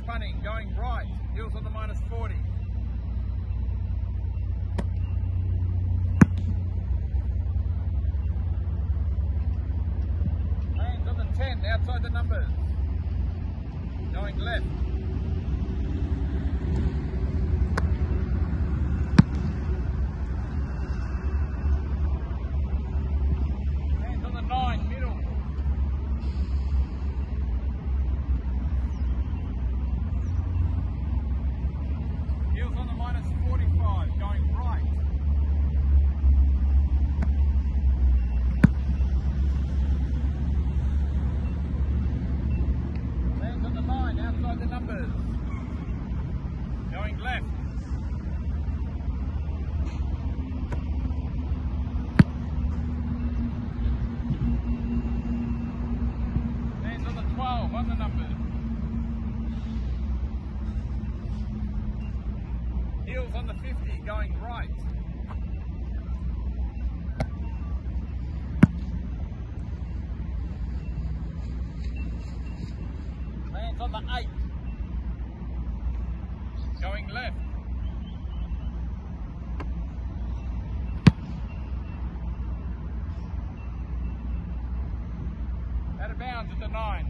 It's running, going right. Heels on the minus 40. Hands on the 10, outside the numbers. Going left. on the minus 45, going right. on the 50 going right. Lands on the 8. Going left. Out of bounds at the 9.